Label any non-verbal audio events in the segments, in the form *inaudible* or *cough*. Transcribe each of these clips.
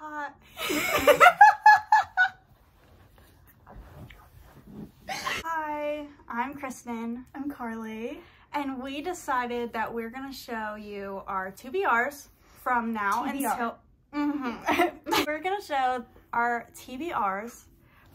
Hi. Hi, I'm Kristen, I'm Karley. and we decided that we're gonna show you our two BRs from now TBR. until. Mhm. *laughs* we're gonna show our TBRs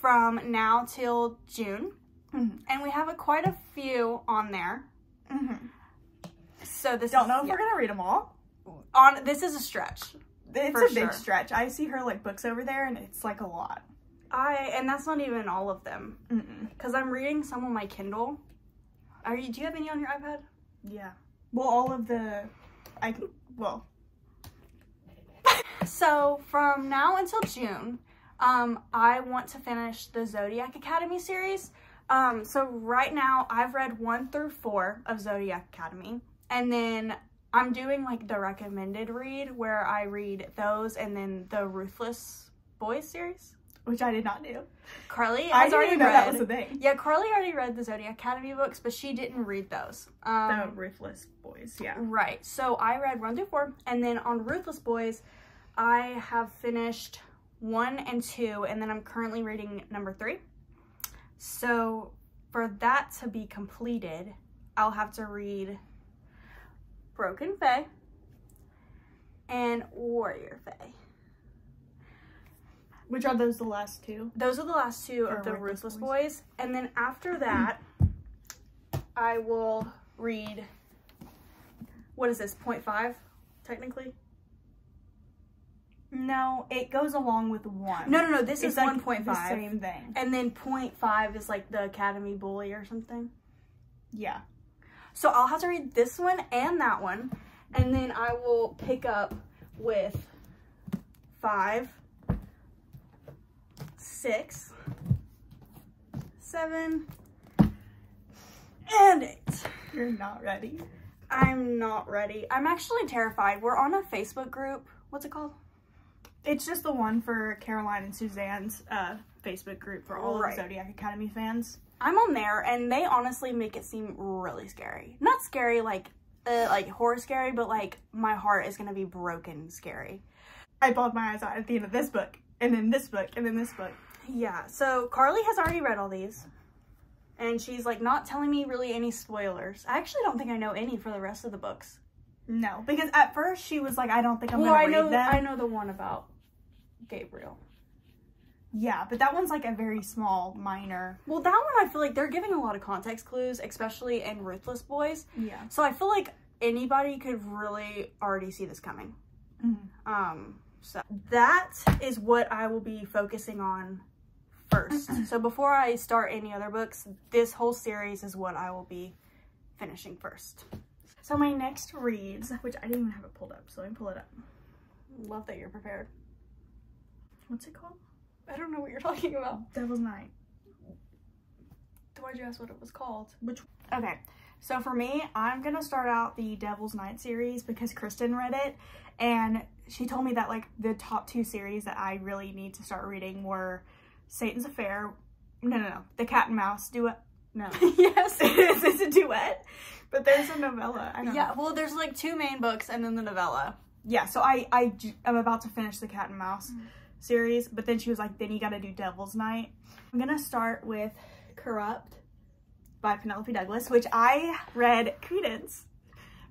from now till June, Mhm. and we have a, quite a few on there. Mm-hmm. So this Don't is, know if yeah. we're gonna read them all. on. This is a stretch. It's For a big stretch. I see her like books over there, and it's like a lot. I and that's not even all of them because I'm reading some on my Kindle. Are you? Do you have any on your iPad? Yeah. Well, all of the, I well, *laughs* So from now until June, um, I want to finish the Zodiac Academy series. Um, so right now I've read one through four of Zodiac Academy, and then I'm doing like the recommended read where I read those and then the Ruthless Boys series. which I did not do. Karley I didn't already know read. that was a thing. yeah, Karley already read the Zodiac Academy books, but she didn't read those. Um, the Ruthless Boys. Yeah. Right. So I read one through four, and then on Ruthless Boys, I have finished one and two, and then I'm currently reading number three. So for that to be completed, I'll have to read Broken Fae and Warrior Fae. Which are those the last two? Those are the last two For of the Ruthless Boys. Boys. And then after *clears throat* that, I will read, what is this, 0.5 technically? No, it goes along with one. No, no, no. This it's is like one point the same thing. and then 0.5 is like the Academy Bully or something. Yeah. So I'll have to read this one and that one, and then I will pick up with five, six, seven, and eight. You're not ready. I'm not ready. I'm actually terrified. We're on a Facebook group. What's it called? It's just the one for Caroline and Susanne's uh, Facebook group for all Right. of Zodiac Academy fans. I'm on there, and they honestly make it seem really scary. Not scary like uh, like horror scary, but like my heart is gonna be broken scary. I bawled my eyes out at the end of this book, and then this book, and then this book. Yeah. So Carly has already read all these, and she's like not telling me really any spoilers. I actually don't think I know any for the rest of the books. No, because at first she was like, I don't think I'm well, gonna I read know them. I know the one about Gabriel. Yeah, but that one's like a very small, minor. Well, that one I feel like they're giving a lot of context clues, especially in Ruthless Boys. Yeah. So I feel like anybody could really already see this coming. Mhm. Um, so that is what I will be focusing on first. *clears throat* so before I start any other books, this whole series is what I will be finishing first. So my next reads, which I didn't even have it pulled up, so let me pull it up. Love that you're prepared. What's it called? I don't know what you're *laughs* talking about. Devil's Night. Why'd you ask what it was called? Which okay. So for me, I'm gonna start out the Devil's Night series because Kristen read it, and she told me that like the top two series that I really need to start reading were Satan's Affair. No, no, no. The Cat and Mouse duet. No, *laughs* *laughs* yes. it's, it's a duet, but there's a novella. I don't Yeah, know. well, there's like two main books and then the novella. Yeah. So I I am about to finish the Cat and Mouse Mm. Series, but then she was like, then you got to do Devil's Night. I'm gonna start with Corrupt by Penelope Douglas, which I read Credence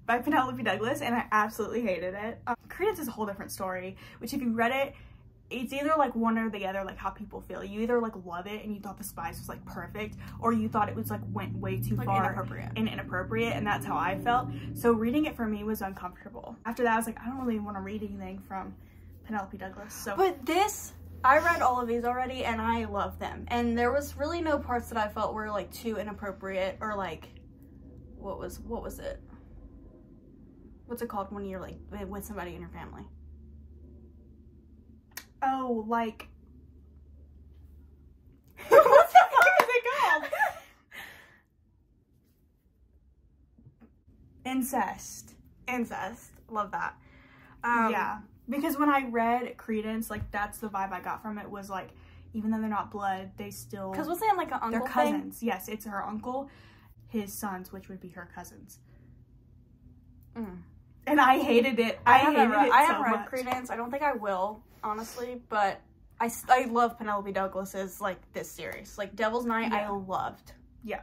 by Penelope Douglas, and I absolutely hated it. Um, Credence is a whole different story, which if you read it, it's either like one or the other, like how people feel. You either like love it and you thought the spice was like perfect, or you thought it was like went way too Like far inappropriate. and inappropriate, and that's how I felt. So reading it for me was uncomfortable. After that, I was like, I don't really want to read anything from Penelope Douglas. So But this, I read all of these already and I love them. And there was really no parts that I felt were like too inappropriate or like, what was, what was it? What's it called when you're like with somebody in your family? oh, like *laughs* what the fuck is it called? Incest. Incest. Love that. Um, yeah, because when I read Credence, like that's the vibe I got from it was like, even though they're not blood, they still Because wasn't it like an they're uncle thing? cousins. Yes, it's her uncle, his sons, which would be her cousins. Mm. and I hated it. I, I, haven't hated read, it I so haven't read much. Credence. I don't think I will, honestly, but I, I love Penelope Douglas's like this series. Like Devil's Night, I loved. Yeah.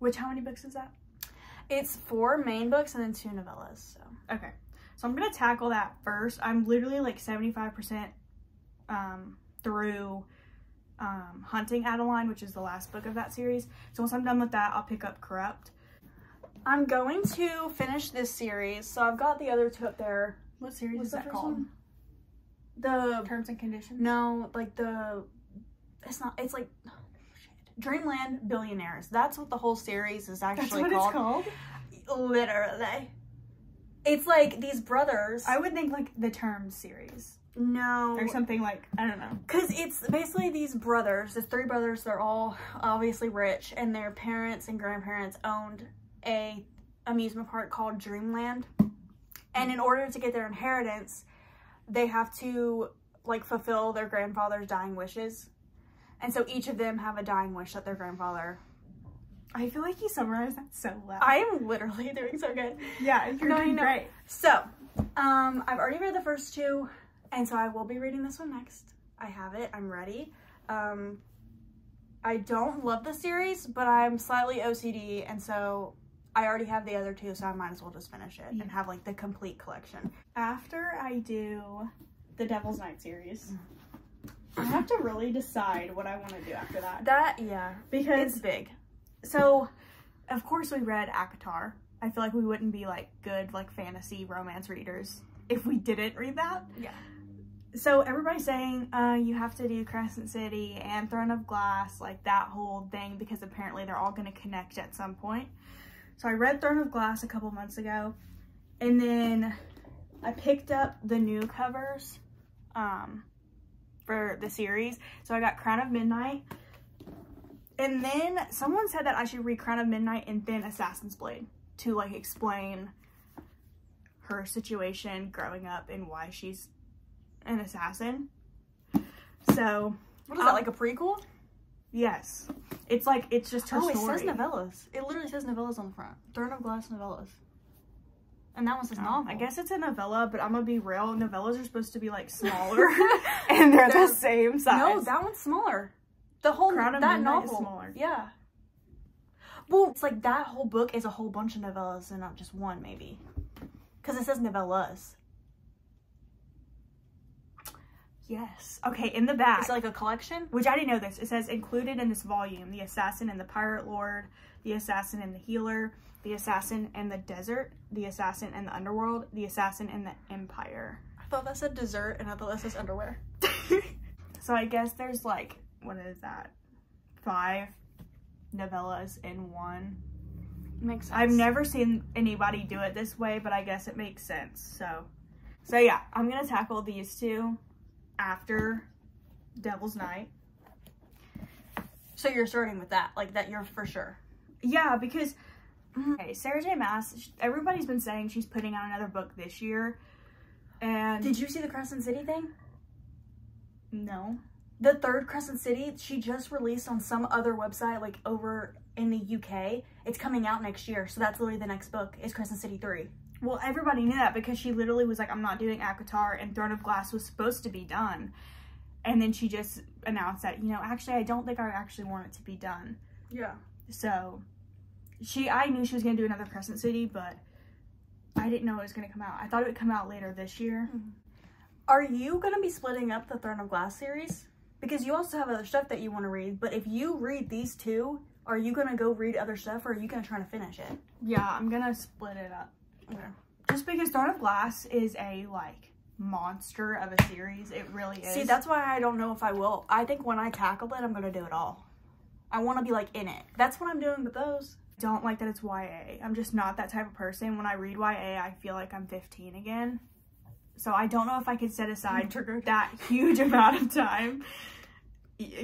Which how many books is that? It's four main books and then two novellas. So Okay. So I'm gonna tackle that first. I'm literally like 75% um, through um, Hunting Adeline, which is the last book of that series. So once I'm done with that, I'll pick up Corrupt. I'm going to finish this series. So I've got the other two up there. What series What's is that called? one? The Terms and Conditions? no, like the it's not. It's like oh. *sighs* Dreamland Billionaires. That's what the whole series is actually That's what called. it's called? Literally. It's like these brothers. I would think like the term series no. or something like, I don't know. Because it's basically these brothers, the three brothers, they're all obviously rich, and their parents and grandparents owned a amusement park called Dreamland. And in order to get their inheritance, they have to like fulfill their grandfather's dying wishes. And so each of them have a dying wish that their grandfather. I feel like you summarized that so well. I am literally *laughs* doing so good. yeah, you're No, doing great. So, um, I've already read the first two, and so I will be reading this one next. I have it. I'm ready. Um, I don't love the series, but I'm slightly OCD, and so I already have the other two, so I might as well just finish it Yeah. and have like the complete collection. After I do the Devil's Night series, I have to really decide what I want to do after that. That yeah, Because it's big. So, of course, we read ACOTAR. I feel like we wouldn't be like good like fantasy romance readers if we didn't read that. Yeah. So everybody's saying uh, you have to do Crescent City and Throne of Glass, like that whole thing, because apparently they're all going to connect at some point. So I read Throne of Glass a couple months ago, and then I picked up the new covers um, for the series. So I got Crown of Midnight, and then someone said that I should read Crown of Midnight and then Assassin's Blade to like explain her situation growing up and why she's an assassin. So, What is Um, that like a prequel? yes. It's like it's just her oh, it says novellas. It literally says novellas on the front. Throne of Glass novellas. And that one says Oh, novel. I guess it's a novella, but I'm gonna be real. Novellas are supposed to be like *laughs* smaller, *laughs* and they're the They're- same size. No, that one's smaller. The whole Crown of that Midnight novel. smaller. Yeah. Well, it's like that whole book is a whole bunch of novellas and not just one, maybe. Because it says novellas. yes. Okay, in the back. It's like a collection. which I didn't know this. It says included in this volume: the assassin and the pirate lord, the assassin and the healer, the assassin and the desert, the assassin and the underworld, the assassin and the empire. I thought that said dessert, and I thought that says underwear. *laughs* So I guess there's like what is that? Five novellas in one. Makes sense. I've never seen anybody do it this way, but I guess it makes sense. So, so yeah, I'm gonna tackle these two after Devil's Night. So you're starting with that, like that. You're for sure. Yeah, because okay, Sarah J. Maas. Everybody's been saying she's putting out another book this year, and Did you see the Crescent City thing? no, The third Crescent City, she just released on some other website, like over in the UK. It's coming out next year, so that's literally the next book. Is Crescent City three. well, everybody knew that because she literally was like, "I'm not doing ACOTAR," and Throne of Glass was supposed to be done, and then she just announced that, you know, actually, I don't think I actually want it to be done. Yeah. So, she, I knew she was gonna do another Crescent City, but I didn't know it was gonna come out. I thought it would come out later this year. Mm-hmm. Are you gonna be splitting up the Throne of Glass series? Because you also have other stuff that you want to read. But if you read these two, are you gonna go read other stuff, or are you gonna try to finish it? Yeah, I'm gonna split it up. Okay. Just because Throne of Glass is a like monster of a series, it really is. See, that's why I don't know if I will. I think when I tackle it, I'm gonna do it all. I want to be like in it. That's what I'm doing with those. don't like that it's YA. I'm just not that type of person. When I read YA, I feel like I'm 15 again. So I don't know if I could set aside *laughs* that huge amount of time.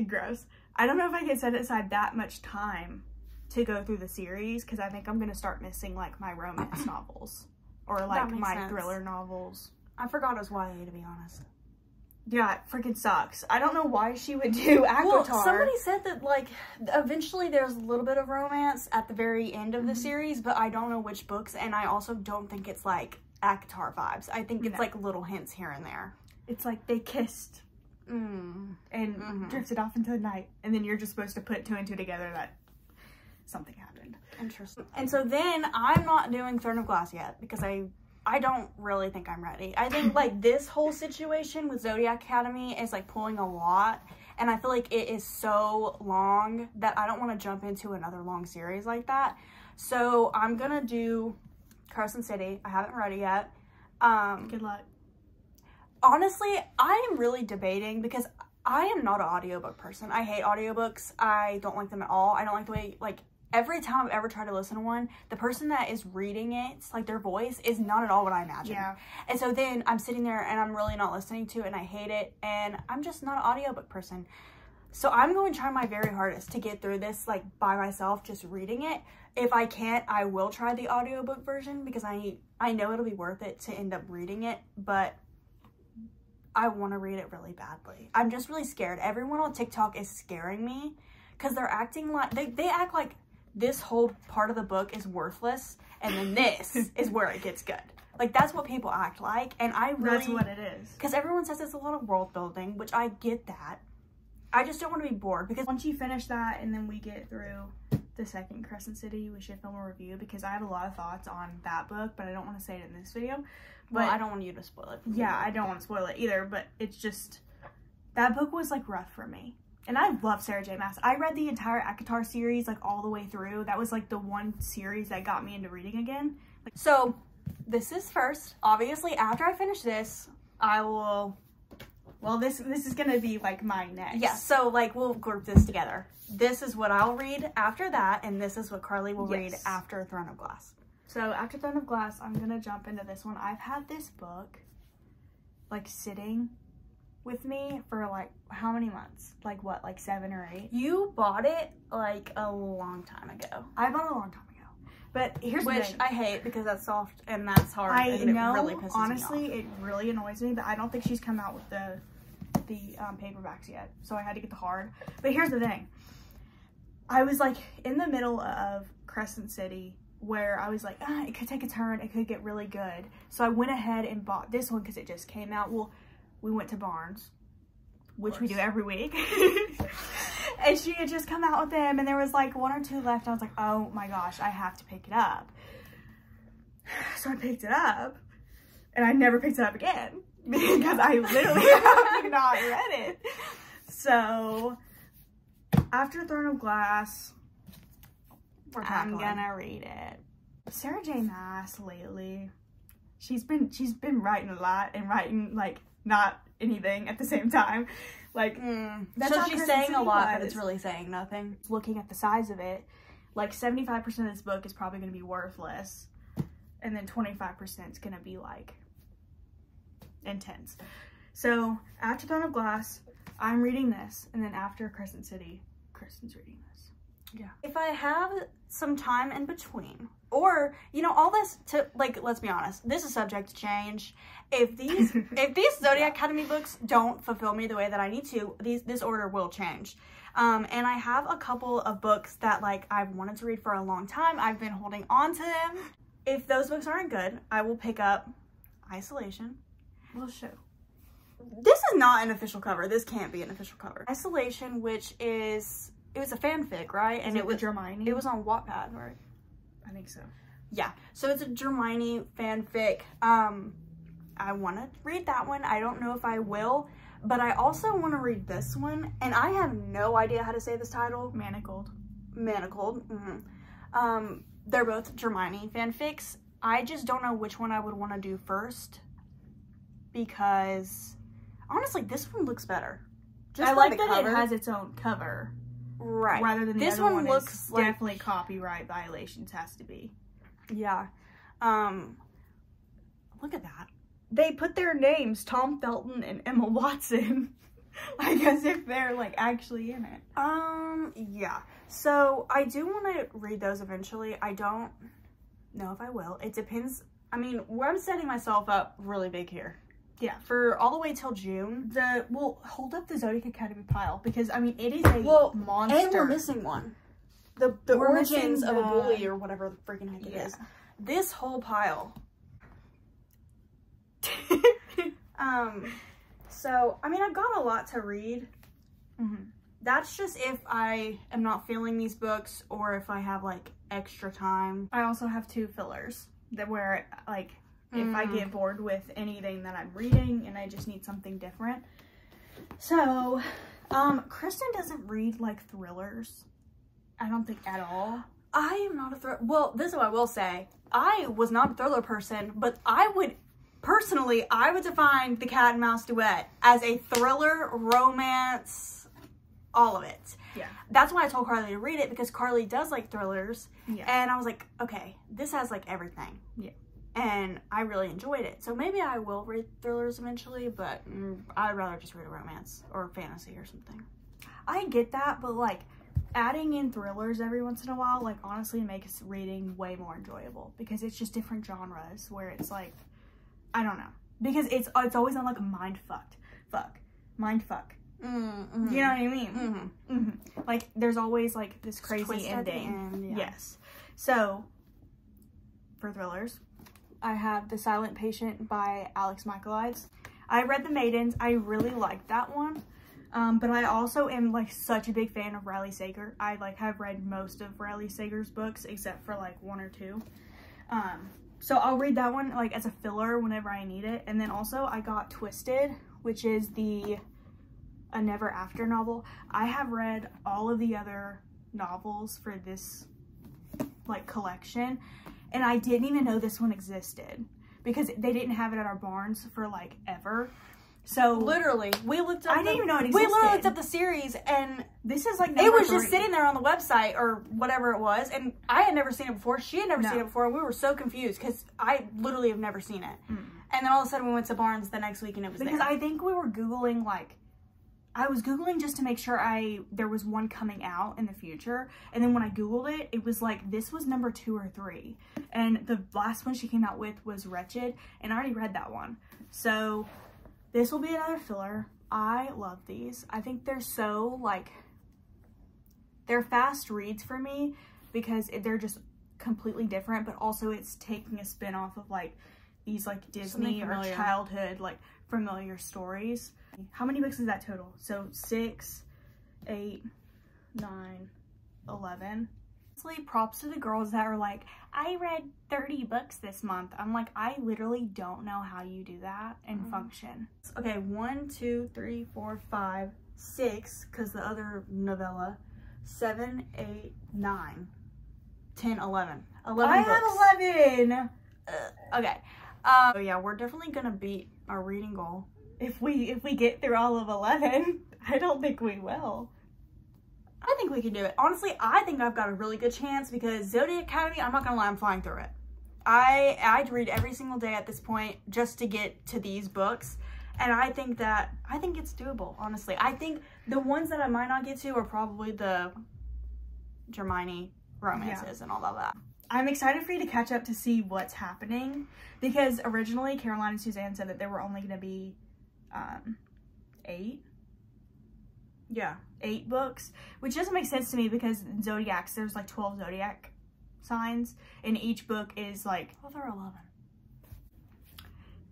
Gross. I don't know if I could set aside that much time to go through the series because I think I'm gonna start missing like my romance *coughs* novels or like my sense. thriller novels. I forgot it was YA to be honest. Yeah, it freaking sucks. I don't know why she would do ACOTAR. Well, somebody said that like eventually there's a little bit of romance at the very end of the mm-hmm. series, but I don't know which books, and I also don't think it's like ACOTAR vibes. I think it's No. like little hints here and there. It's like they kissed Mm. and Mhm. drifted off into the night, and then you're just supposed to put two and two together that something happened. Interesting. And so then I'm not doing Throne of Glass yet because I I don't really think I'm ready. I think *laughs* like this whole situation with Zodiac Academy is like pulling a lot and I feel like it is so long that I don't want to jump into another long series like that. So I'm going to do Crescent City. I haven't read it yet. Um Good luck. honestly, I am really debating because I am not an audiobook person. I hate audiobooks. I don't like them at all. I don't like the way like every time I've ever tried to listen to one, the person that is reading it, like their voice is not at all what I imagine. Yeah. And so then I'm sitting there and I'm really not listening to it and I hate it and I'm just not an audiobook person. So I'm going to try my very hardest to get through this like by myself just reading it. If I can't, I will try the audiobook version because I I know it'll be worth it to end up reading it, but I want to read it really badly. I'm just really scared. Everyone on TikTok is scaring me cuz they're acting like they they act like this whole part of the book is worthless and then this *laughs* is where it gets good. Like that's what people act like and I really That's what it is. because everyone says it's a lot of world building, which I get that. I just don't want to be bored because Once you finish that and then we get through the second Crescent City, we should film a review because I have a lot of thoughts on that book, but I don't want to say it in this video. well, But I don't want you to spoil it. yeah, I don't want to spoil it either, but it's just that book was like rough for me. And I love Sarah J. Maas. I read the entire ACOTAR series like all the way through. That was like the one series that got me into reading again. So this is first. Obviously, after I finish this, I will. Well, this this is gonna be like my next. Yeah. So like we'll group this together. This is what I'll read after that, and this is what Karley will read after Throne of Glass. So after Throne of Glass, I'm gonna jump into this one. I've had this book like sitting with me for like how many months? Like what? Like seven or eight? You bought it like a long time ago, I bought it a long time ago. But here's the which. I hate because that's soft and that's hard. I and know. It really honestly, me off. it really annoys me, but I don't think she's come out with the the um, paperbacks yet, so I had to get the hard. But here's the thing: I was like in the middle of Crescent City, where I was like, ah, it could take a turn, it could get really good. So I went ahead and bought this one because it just came out. Well, we went to Barnes, which we do every week. *laughs* and she had just come out with them, and there was like one or two left. And I was like, oh my gosh, I have to pick it up. *sighs* So I picked it up, and I never picked it up again *laughs* because I literally *laughs* have not read it. So after Throne of Glass, We're I'm gonna read it. Sarah J. Maas lately, she's been she's been writing a lot and writing like not anything at the same time. Like Mm. That's so she's saying a lot, but it's really saying nothing. looking at the size of it, like 75% of this book is probably gonna be worthless, and then 25% is gonna be like intense. So after Throne of Glass, I'm reading this, and then after Crescent City, Kristen's reading this. Yeah. If I have some time in between, or you know, all this to like, let's be honest, this is subject to change. If these *laughs* if these Zodiac Academy books don't fulfill me the way that I need to, these this order will change. Um, and I have a couple of books that like I've wanted to read for a long time. I've been holding on to them. If those books aren't good, I will pick up Isolation. We'll show. This is not an official cover. This can't be an official cover. Isolation, which is it was a fanfic, right? And and it, it was Hermione. it was on Wattpad, right? I think so. Yeah. So it's a Hermione fanfic. Um, I want to read that one. I don't know if I will, but I also want to read this one, and I have no idea how to say this title. Manacled. Manacled. mhm. Um, they're both Hermione fanfics. I just don't know which one I would want to do first because honestly, this one looks better. Just I like that cover. it has its own cover right. rather than the This one one looks like- definitely copyright violations has to be. Yeah. Um look at that. They put their names, Tom Felton and Emma Watson. *laughs* like as if they're like actually in it. Um yeah. So I do want to read those eventually. I don't know if I will. It depends. I mean, where I'm setting myself up really big here. Yeah. For all the way till June. The well, hold up the Zodiac Academy pile because I mean it is a Well, monster. And we're missing one. The the We're origins missing of a bully or whatever the freaking heck it Yeah. is. This whole pile. *laughs* Um, so I mean, I've got a lot to read. Mhm. That's just if I am not feeling these books or if I have like extra time. I also have two fillers that where like if I Mm. get bored with anything that I'm reading and I just need something different. So, um, Kristen doesn't read like thrillers. I don't think at all. I am not a thriller. Well, this is what I will say. I was not a thriller person, but I would personally, I would define the Cat and Mouse duet as a thriller, romance, all of it. Yeah. That's why I told Karley to read it because Karley does like thrillers. Yeah. And I was like, okay, this has like everything. Yeah. And I really enjoyed it. So maybe I will read thrillers eventually, but mm, I'd rather just read a romance or fantasy or something. I get that, but like adding in thrillers every once in a while, like honestly makes reading way more enjoyable because it's just different genres where it's like, I don't know, because it's it's always on like a mind fucked, fuck, mind fuck. Mm-hmm. You know what I mean? Mm-hmm. hmm Like there's always like this crazy Twist at the ending. end, yeah. Yes. So for thrillers, I have The Silent Patient by Alex Michaelides. I read The Maidens. I really liked that one. Um, but I also am like such a big fan of Riley Sager. I like have read most of Riley Sager's books except for like one or two. Um, so I'll read that one like as a filler whenever I need it. And then also I got Twisted, which is the a Never After novel. I have read all of the other novels for this like collection and I didn't even know this one existed because they didn't have it at our Barnes for like ever. So Literally, we looked up. I didn't the- even know it existed. We literally looked up the series, and this is like it was just sitting there on the website or whatever it was, and I had never seen it before. She had never No. seen it before, and we were so confused because I literally have never seen it. Mm. And then all of a sudden, we went to Barnes the next week, and it was because there. I think we were googling like I was googling just to make sure I there was one coming out in the future, and then when I googled it, it was like this was number two or three, and the last one she came out with was Wretched, and I already read that one, so this will be another filler. I love these. I think they're so like they're fast reads for me because it- they're just completely different, but also it's taking a spin off of like these like Disney or childhood like familiar stories. How many books is that total? So six, eight, nine, eleven. Honestly, props to the girls that are like, I read 30 books this month. I'm like, I literally don't know how you do that and Mhm. function. okay, one, two, three, four, five, six, because the other novella, seven, eight, nine, ten, eleven. Eleven I books. have 11. Uh, okay. Um, so yeah, we're definitely gonna beat our reading goal. If we if we get through all of 11, *laughs* I don't think we will. I think we can do it. Honestly, I think I've got a really good chance because Zodiac Academy, I'm not gonna lie, I'm flying through it. I i'd read every single day at this point just to get to these books. And I think that I think it's doable, honestly. I think the ones that I might not get to are probably the Hermione romances and all of that. I'm excited for you to catch up to see what's happening because originally Caroline and Susanne said that there were only going to be um, eight Yeah. eight books, which doesn't make sense to me because zodiacs there's like 12 zodiac signs and each book is like Well, there are 11.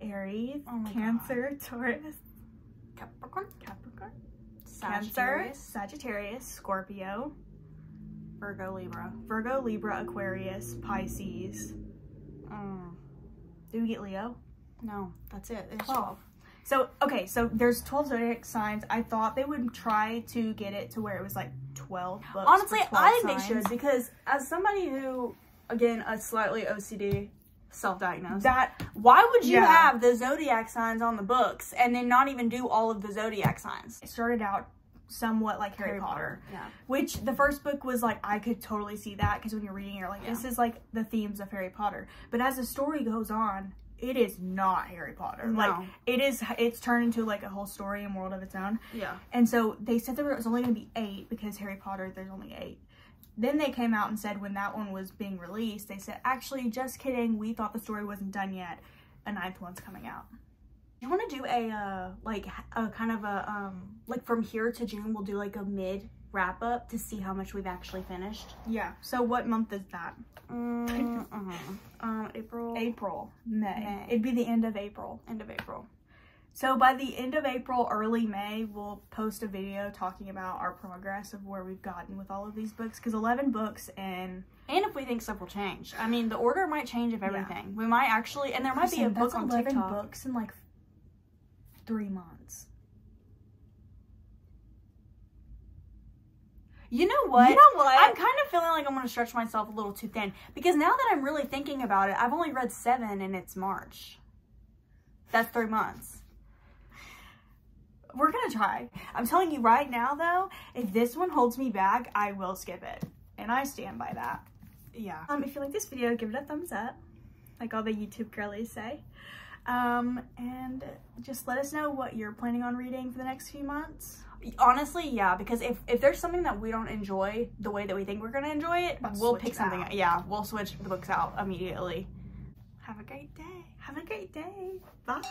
Aries, Oh Cancer, Taurus, Capricorn, Capricorn, Sagittarius, Cancer, Sagittarius, Scorpio, Virgo, Libra. Virgo, Libra, Aquarius, Pisces. Mm, Did we get Leo? no, that's it. It's 12. 12. So, okay, so there's 12 zodiac signs. I thought they would try to get it to where it was like 12 books. Honestly, for 12 I think they signs. should because as somebody who, again, a slightly OCD, self-diagnosed, That, why would you Yeah. have the zodiac signs on the books and then not even do all of the zodiac signs? it started out somewhat like Harry, Potter. Yeah. Which the first book was like, I could totally see that because when you're reading, you're like, this is like the themes of Harry Potter. But as the story goes on, it is not Harry Potter. No. Like, it is, it's turned into like a whole story and world of its own. Yeah. And so they said there was only going to be eight because Harry Potter, there's only eight. Then they came out and said when that one was being released, they said, actually, just kidding. We thought the story wasn't done yet. A ninth one's coming out. You want to do a, uh, like, a kind of a, um, like from here to June, we'll do like a mid wrap up to see how much we've actually finished. Yeah. So what month is that? Mm, um, April. April, May. May. It'd be the end of April. End of April. So by the end of April, early May, we'll post a video talking about our progress of where we've gotten with all of these books. Because 11 books and And if we think stuff will change. I mean, the order might change of Yeah. everything. We might actually, and there might be a book on 11 TikTok. books and like three months. You know what? You know what? I'm kind of feeling like I'm going to stretch myself a little too thin because now that I'm really thinking about it, I've only read seven and it's March. That's three months. We're gonna try. I'm telling you right now, though, if this one holds me back, I will skip it, and I stand by that. Yeah. Um, if you like this video, give it a thumbs up, like all the YouTube girlies say. Um, and just let us know what you're planning on reading for the next few months. Honestly, yeah, because if, if there's something that we don't enjoy the way that we think we're going to enjoy it, Let's we'll pick something. Out. Yeah, we'll switch the books out immediately. Have a great day. Have a great day. Bye.